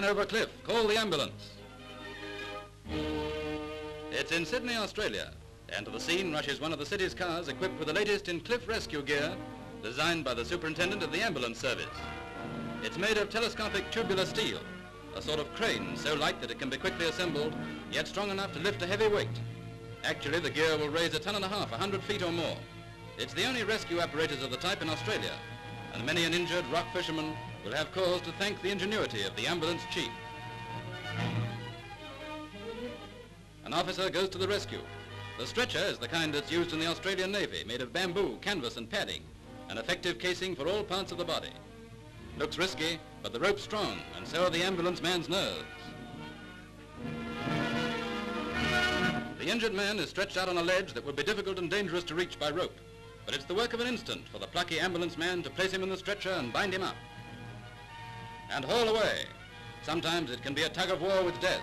man over cliff. Call the ambulance. It's in Sydney, Australia, and to the scene rushes one of the city's cars equipped with the latest in cliff rescue gear, designed by the superintendent of the ambulance service. It's made of telescopic tubular steel, a sort of crane so light that it can be quickly assembled, yet strong enough to lift a heavy weight. Actually, the gear will raise a ton and a half, a hundred feet or more. It's the only rescue apparatus of the type in Australia, and many an injured rock fisherman will have cause to thank the ingenuity of the ambulance chief. An officer goes to the rescue. The stretcher is the kind that's used in the Australian Navy, made of bamboo, canvas and padding, an effective casing for all parts of the body. Looks risky, but the rope's strong, and so are the ambulance man's nerves. The injured man is stretched out on a ledge that would be difficult and dangerous to reach by rope. But it's the work of an instant for the plucky ambulance man to place him in the stretcher and bind him up. And haul away. Sometimes it can be a tug of war with death,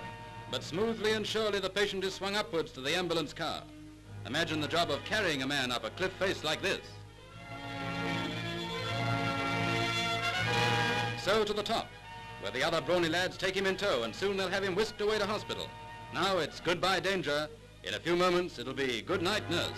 but smoothly and surely the patient is swung upwards to the ambulance car. Imagine the job of carrying a man up a cliff face like this. So to the top, where the other brawny lads take him in tow and soon they'll have him whisked away to hospital. Now it's goodbye danger. In a few moments it'll be good night nurse.